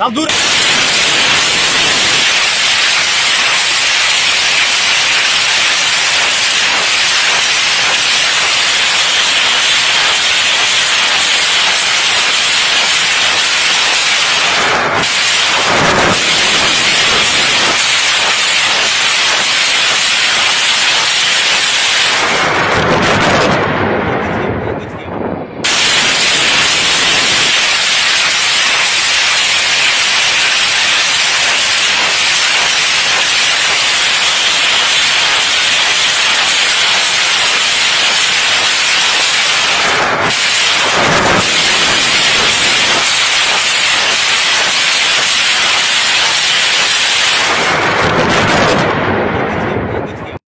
Ya dur.